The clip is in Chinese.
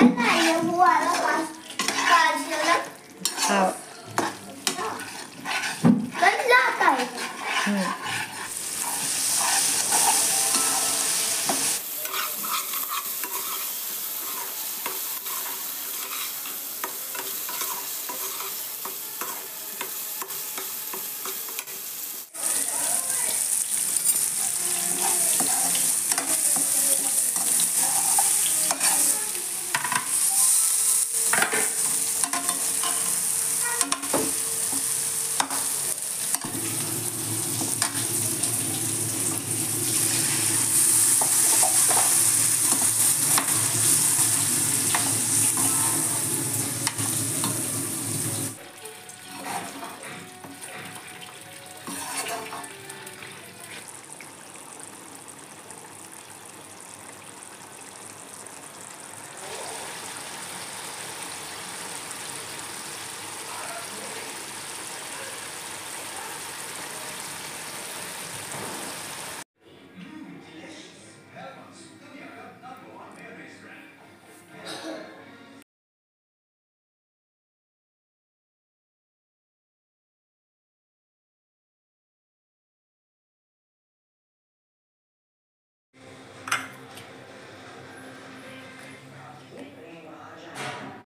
奶奶也不玩了，把把球了？好。